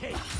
cake.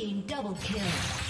Double kill.